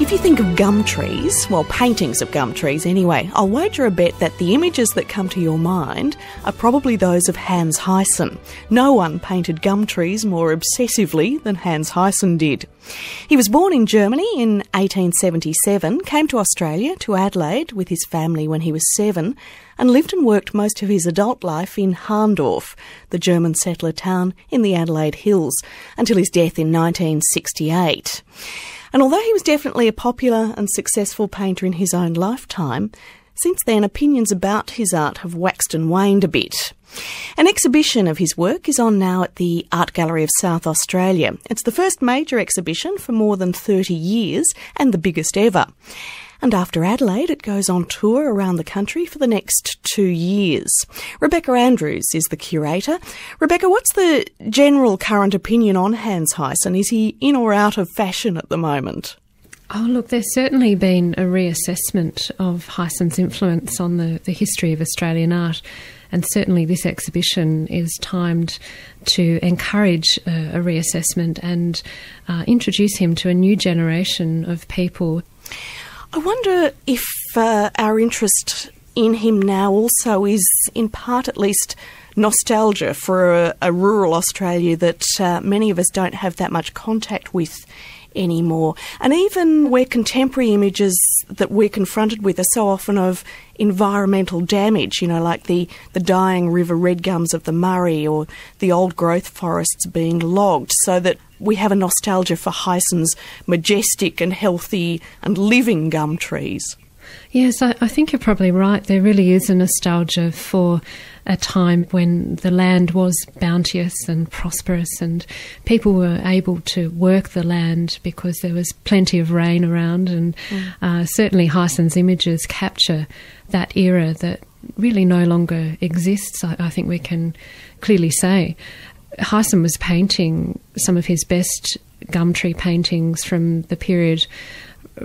If you think of gum trees, well, paintings of gum trees anyway, I'll wager a bet that the images that come to your mind are probably those of Hans Heysen. No one painted gum trees more obsessively than Hans Heysen did. He was born in Germany in 1877, came to Australia, to Adelaide, with his family when he was seven, and lived and worked most of his adult life in Hahndorf, the German settler town in the Adelaide Hills, until his death in 1968. And although he was definitely a popular and successful painter in his own lifetime, since then opinions about his art have waxed and waned a bit. An exhibition of his work is on now at the Art Gallery of South Australia. It's the first major exhibition for more than 30 years and the biggest ever. And after Adelaide, it goes on tour around the country for the next two years. Rebecca Andrews is the curator. Rebecca, what's the general current opinion on Hans Heysen? Is he in or out of fashion at the moment? Oh, look, there's certainly been a reassessment of Heysen's influence on the, the history of Australian art. And certainly, this exhibition is timed to encourage a reassessment and uh, introduce him to a new generation of people. I wonder if uh, our interest in him now also is, in part at least, nostalgia for a, a rural Australia that uh, many of us don't have that much contact with anymore. And even where contemporary images that we're confronted with are so often of environmental damage, you know, like the, the dying river red gums of the Murray or the old growth forests being logged, so that we have a nostalgia for Heysen's majestic and healthy and living gum trees. Yes, I, I, think you're probably right. There really is a nostalgia for a time when the land was bounteous and prosperous, and people were able to work the land because there was plenty of rain around. And mm. uh, certainly, Heysen's images capture that era that really no longer exists. I, I think we can clearly say. Heysen was painting some of his best gum tree paintings from the period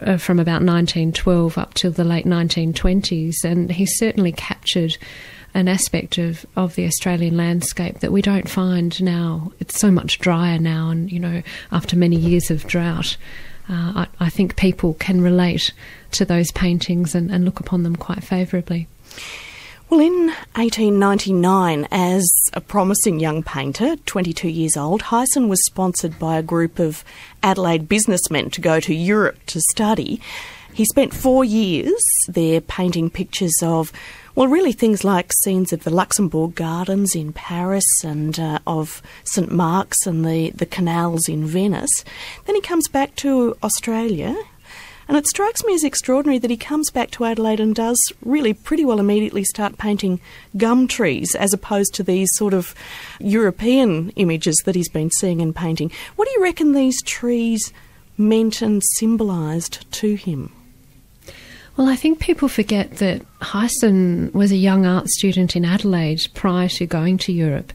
uh, from about 1912 up till the late 1920s, and he certainly captured an aspect of, of the Australian landscape that we don't find now. It's so much drier now, and you know, after many years of drought, uh, I, I, think people can relate to those paintings and, and look upon them quite favourably. Well, in 1899, as a promising young painter, 22 years old, Heysen was sponsored by a group of Adelaide businessmen to go to Europe to study. He spent four years there painting pictures of, well, really things like scenes of the Luxembourg Gardens in Paris and uh, of St Mark's and the, the canals in Venice. Then he comes back to Australia and it strikes me as extraordinary that he comes back to Adelaide and does really pretty well immediately start painting gum trees as opposed to these sort of European images that he's been seeing and painting. What do you reckon these trees meant and symbolised to him? Well, I think people forget that Heysen was a young art student in Adelaide prior to going to Europe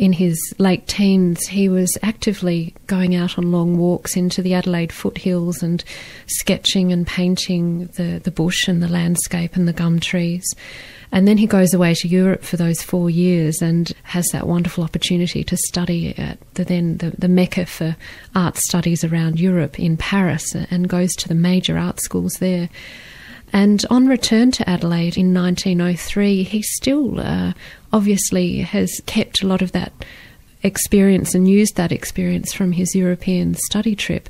in his late teens, he was actively going out on long walks into the Adelaide foothills and sketching and painting the, the bush and the landscape and the gum trees. And then he goes away to Europe for those four years and has that wonderful opportunity to study at the then the, the Mecca for art studies around Europe in Paris and goes to the major art schools there. And on return to Adelaide in 1903, he still uh, obviously has kept a lot of that experience and used that experience from his European study trip.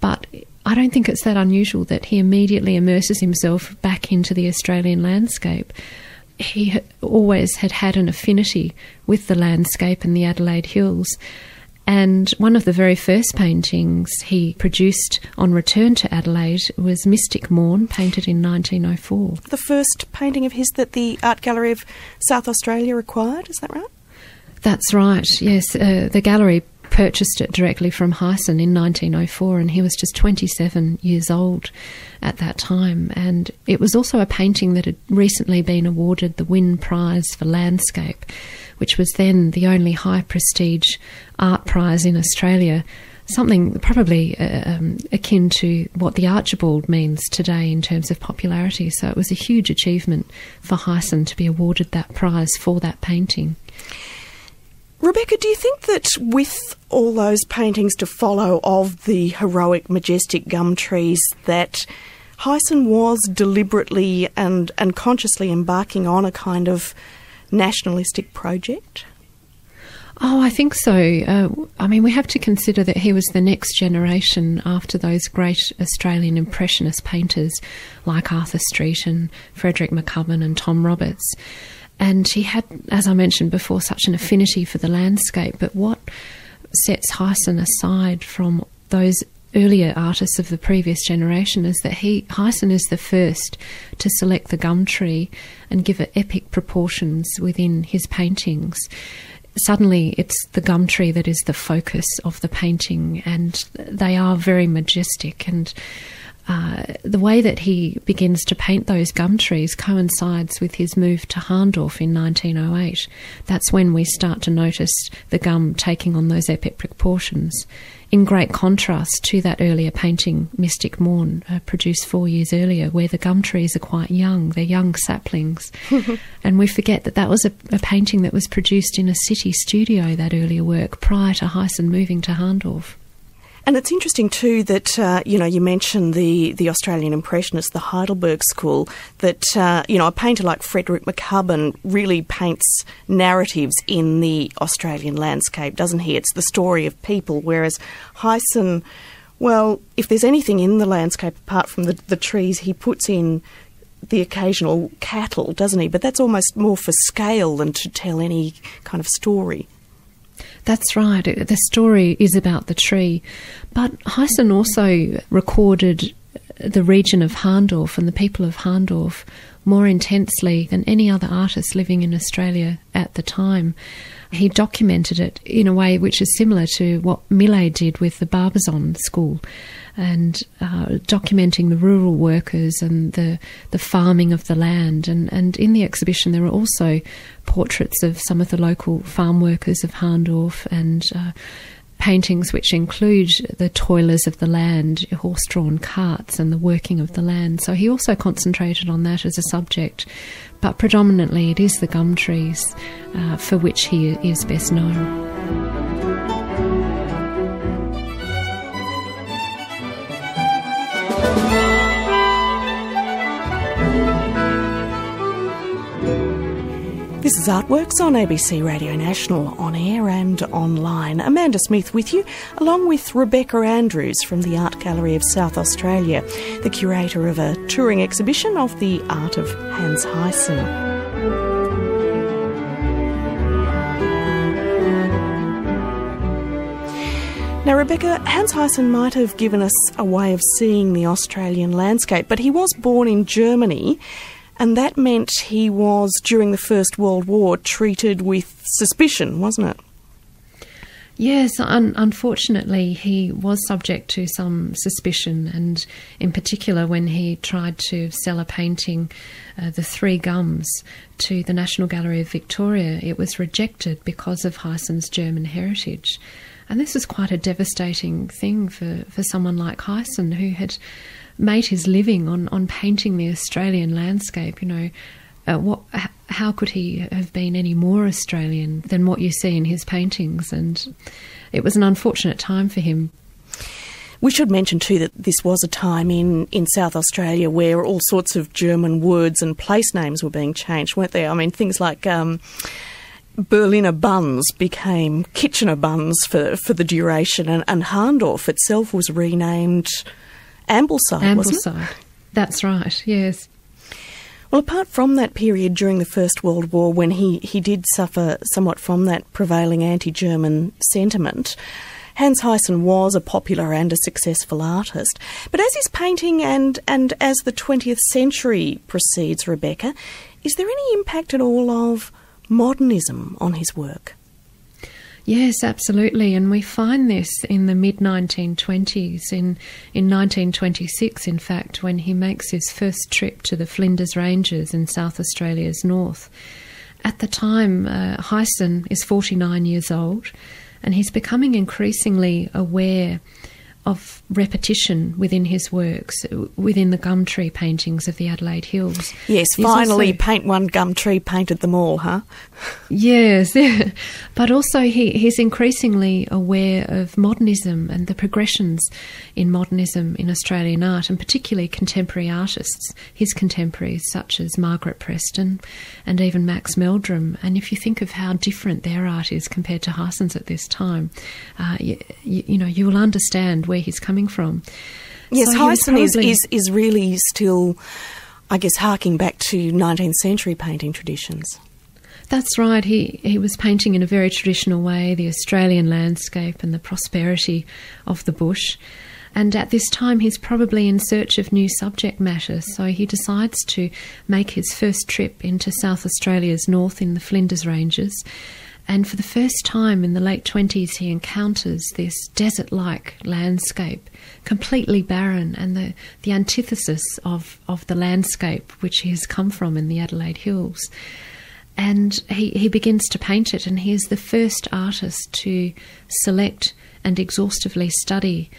But I don't think it's that unusual that he immediately immerses himself back into the Australian landscape. He always had had an affinity with the landscape and the Adelaide Hills. And one of the very first paintings he produced on return to Adelaide was Mystic Morn, painted in 1904. The first painting of his that the Art Gallery of South Australia acquired, is that right? That's right, yes. Uh, the gallery purchased it directly from Heysen in 1904, and he was just 27 years old at that time. And it was also a painting that had recently been awarded the Wynne Prize for Landscape which was then the only high prestige art prize in Australia. Something probably uh, um, akin to what the Archibald means today in terms of popularity. So it was a huge achievement for Heysen to be awarded that prize for that painting. Rebecca, do you think that with all those paintings to follow of the heroic, majestic gum trees, that Heysen was deliberately and, and consciously embarking on a kind of nationalistic project? Oh, I think so. Uh, I mean, we have to consider that he was the next generation after those great Australian Impressionist painters like Arthur Streeton and Frederick McCubbin and Tom Roberts. And he had, as I mentioned before, such an affinity for the landscape. But what sets Heysen aside from those earlier artists of the previous generation is that he Heysen is the first to select the gum tree and give it epic proportions within his paintings suddenly it's the gum tree that is the focus of the painting, and they are very majestic. And uh, the way that he begins to paint those gum trees coincides with his move to Hahndorf in 1908. That's when we start to notice the gum taking on those epic proportions in great contrast to that earlier painting, Mystic Morn, uh, produced four years earlier, where the gum trees are quite young, they're young saplings. and we forget that that was a, a, painting that was produced in a city studio, that earlier work, prior to Heysen moving to Hahndorf. And it's interesting too that uh, you know you mentioned the the Australian Impressionists, the Heidelberg School. That uh, you know a painter like Frederick McCubbin really paints narratives in the Australian landscape, doesn't he? It's the story of people, whereas Heysen, well, if there's anything in the landscape apart from the, the trees, he puts in the occasional cattle, doesn't he? But that's almost more for scale than to tell any kind of story. That's right. The story is about the tree. But Heysen also recorded the region of Hahndorf and the people of Hahndorf more intensely than any other artist living in Australia at the time. He documented it in a way which is similar to what Millet did with the Barbizon School and uh, documenting the rural workers and the, the farming of the land. And, and in the exhibition, there are also portraits of some of the local farm workers of Hahndorf and uh, paintings which include the toilers of the land, horse drawn carts, and the working of the land. So he also concentrated on that as a subject, but predominantly it is the gum trees uh, for which he is best known. This is Artworks on ABC Radio National on air and online. Amanda Smith with you, along with Rebecca Andrews from the Art Gallery of South Australia, the curator of a touring exhibition of the art of Hans Heysen. Now, Rebecca, Hans Heysen might have given us a way of seeing the Australian landscape, but he was born in Germany and that meant he was, during the First World War, treated with suspicion, wasn't it? Yes, un- unfortunately, he was subject to some suspicion, and in particular, when he tried to sell a painting, uh, The Three Gums, to the National Gallery of Victoria, it was rejected because of Heysen's German heritage. And this was quite a devastating thing for, for someone like Heysen, who had made his living on, on painting the Australian landscape. You know, uh, what, how could he have been any more Australian than what you see in his paintings? And it was an unfortunate time for him. We should mention too that this was a time in, in South Australia where all sorts of German words and place names were being changed, weren't there? I mean, things like um, Berliner buns became Kitchener buns for, for the duration, and, and Hahndorf itself was renamed Ambleside, Ambleside. That's right, yes. Well, apart from that period during the First World War when he, he did suffer somewhat from that prevailing anti German sentiment, Hans Heysen was a popular and a successful artist. But as his painting and, and as the 20th century proceeds, Rebecca, is there any impact at all of modernism on his work? Yes, absolutely. And we find this in the mid 1920s. In, in 1926, in fact, when he makes his first trip to the Flinders Ranges in South Australia's north. At the time, uh, Heysen is 49 years old and he's becoming increasingly aware of repetition within his works, within the gum tree paintings of the Adelaide Hills. Yes, finally, also- paint one gum tree, painted them all, huh? Yes, but also he, he's increasingly aware of modernism and the progressions in modernism in Australian art, and particularly contemporary artists, his contemporaries such as Margaret Preston and even Max Meldrum. And if you think of how different their art is compared to Heysen's at this time, uh, you, you, you know you will understand where he's coming from. Yes, So Heysen is, is, is really still, I guess, harking back to 19th century painting traditions. That's right. He he was painting in a very traditional way the Australian landscape and the prosperity of the bush. And at this time, he's probably in search of new subject matter, so he decides to make his first trip into South Australia's north in the Flinders Ranges. And for the first time in the late 20s, he encounters this desert like landscape, completely barren, and the, the antithesis of, of the landscape which he has come from in the Adelaide Hills. And he, he begins to paint it and he is the first artist to select and exhaustively study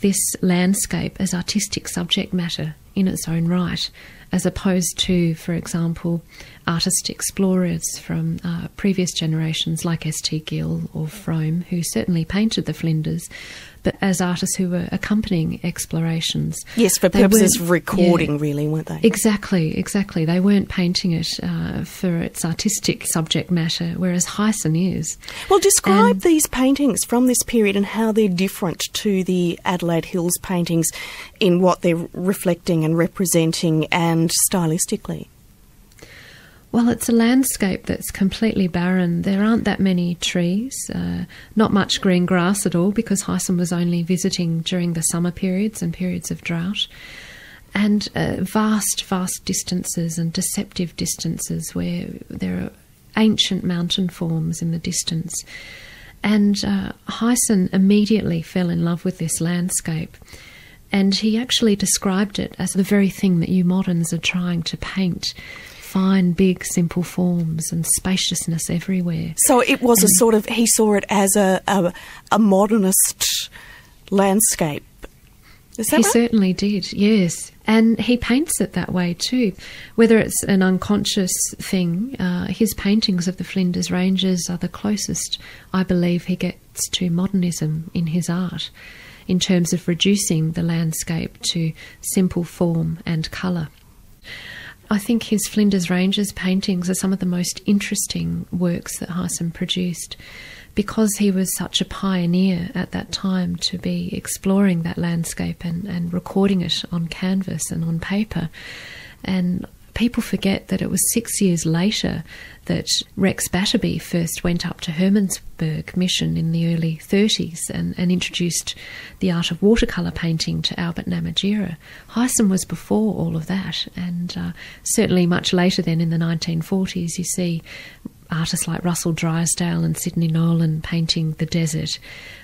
this landscape as artistic subject matter in its own right as opposed to for example artist explorers from uh, previous generations like S.T. Gill or Frome who certainly painted the Flinders but as artists who were accompanying explorations Yes, for purposes of recording, yeah. really, weren't they? Exactly, exactly. They weren't painting it uh, for its artistic subject matter, whereas Heysen is. Well, describe And- these paintings from this period and how they're different to the Adelaide Hills paintings in what they're reflecting and representing and stylistically. Well, it's a landscape that's completely barren. There aren't that many trees, uh, not much green grass at all, because Heysen was only visiting during the summer periods and periods of drought. And uh, vast, vast distances and deceptive distances where there are ancient mountain forms in the distance. And uh, Heysen immediately fell in love with this landscape. And he actually described it as the very thing that you moderns are trying to paint fine, big, simple forms and spaciousness everywhere. So it was a sort of, he saw it as a, a, a modernist landscape. Is that He right? certainly did, yes. And he paints it that way too. Whether it's an unconscious thing, uh, his paintings of the Flinders Ranges are the closest, I believe, he gets to modernism in his art, in terms of reducing the landscape to simple form and colour. I think his Flinders Ranges paintings are some of the most interesting works that Heysen produced because he was such a pioneer at that time to be exploring that landscape and, and recording it on canvas and on paper. And people forget that it was six years later that Rex Battarbee first went up to Hermannsburg Mission in the early 30s and, and introduced the art of watercolour painting to Albert Namatjira. Heysen was before all of that, and uh, certainly much later then in the 1940s, you see artists like Russell Drysdale and Sidney Nolan painting the desert.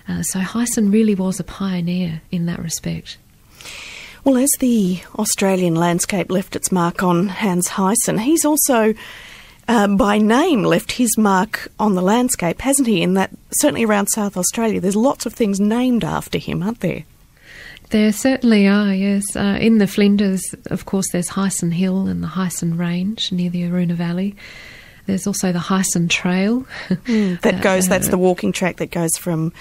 Uh, so Heysen really was a pioneer in that respect. Well, as the Australian landscape left its mark on Hans Heysen, he's also, uh, by name, left his mark on the landscape, hasn't he? In that, certainly around South Australia, there's lots of things named after him, aren't there? There certainly are, yes. Uh, in the Flinders, of course, there's Heysen Hill and the Heysen Range near the Aroona Valley. There's also the Heysen Trail. That goes, Uh, that's the walking track that goes from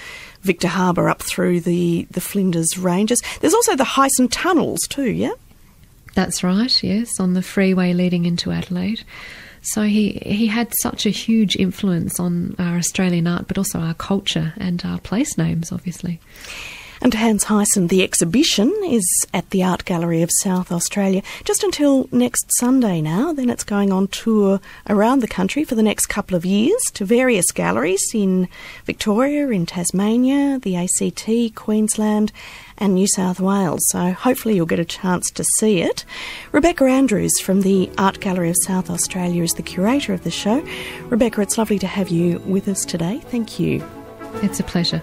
Victor Harbour up through the, the Flinders Ranges. There's also the Heysen Tunnels, too, yeah? That's right, yes, on the freeway leading into Adelaide. So he, he had such a huge influence on our Australian art, but also our culture and our place names, obviously. And Hans Heysen, the exhibition is at the Art Gallery of South Australia just until next Sunday now. Then it's going on tour around the country for the next couple of years to various galleries in Victoria, in Tasmania, the ACT, Queensland, and New South Wales. So hopefully you'll get a chance to see it. Rebecca Andrews from the Art Gallery of South Australia is the curator of the show. Rebecca, it's lovely to have you with us today. Thank you. It's a pleasure.